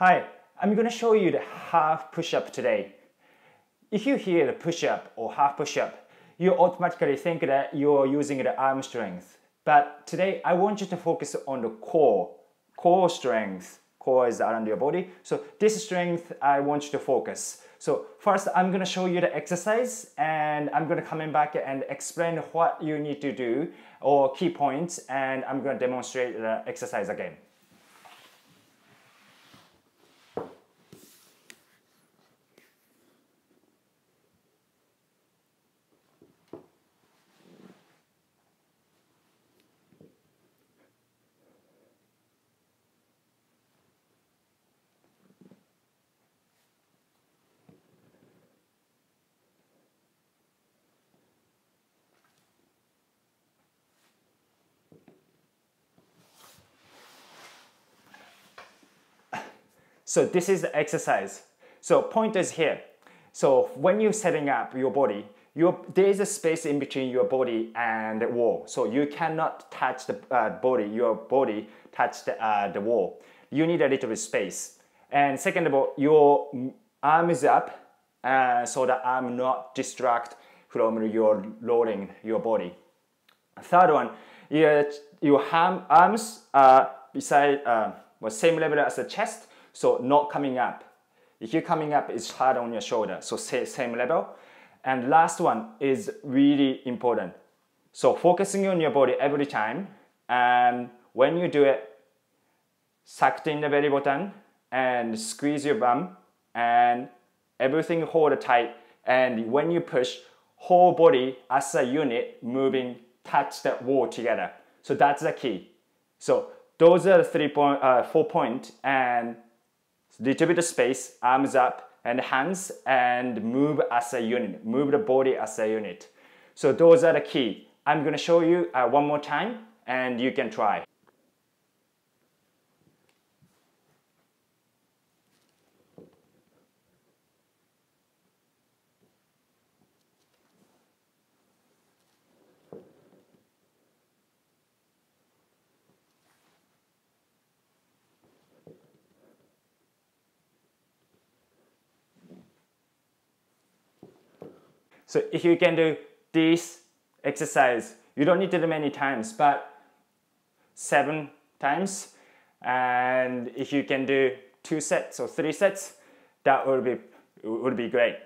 Hi, I'm going to show you the half push-up today. If you hear the push-up or half push-up, you automatically think that you're using the arm strength. But today I want you to focus on the core, core strength. Core is around your body. So this strength I want you to focus. So first I'm going to show you the exercise and I'm going to come in back and explain what you need to do or key points and I'm going to demonstrate the exercise again. So this is the exercise. So point is here. So when you're setting up your body, your, there is a space in between your body and the wall. So you cannot touch the uh, body, your body touch the, uh, the wall. You need a little bit space. And second of all, your arm is up uh, so that I'm not distract from your loading your body. Third one, your, your arms are beside uh, well, same level as the chest, so not coming up. If you're coming up, it's hard on your shoulder. So same level. And last one is really important. So focusing on your body every time. And when you do it, suck in the belly button and squeeze your bum and everything hold tight. And when you push, whole body as a unit moving, touch the wall together. So that's the key. So those are the three point, uh, four point and little bit of space, arms up and hands and move as a unit, move the body as a unit. So those are the key. I'm gonna show you uh, one more time and you can try. So if you can do this exercise, you don't need to do many times, but seven times. And if you can do two sets or three sets, that would be, would be great.